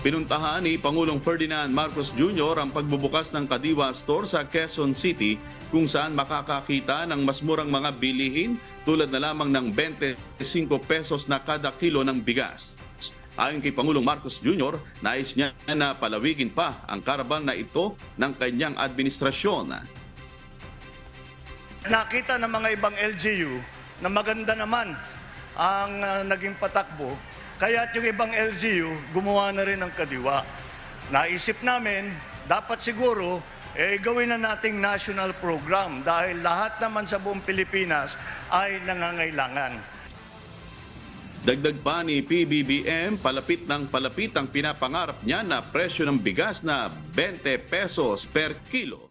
Pinuntahan ni Pangulong Ferdinand Marcos Jr. ang pagbubukas ng Kadiwa Store sa Quezon City kung saan makakakita ng mas murang mga bilihin tulad na lamang ng 25 pesos na kada kilo ng bigas. Ayon kay Pangulong Marcos Jr., nais niya na palawigin pa ang karaban na ito ng kanyang administrasyon. Nakita ng mga ibang LGU na maganda naman ang ah, naging patakbo, kaya yung ibang LGU gumawa na rin ng kadiwa. Naisip namin, dapat siguro eh, gawin na nating national program dahil lahat naman sa buong Pilipinas ay nangangailangan. Dagdag pa ni PBBM, palapit ng palapit ang pinapangarap niya na presyo ng bigas na 20 pesos per kilo.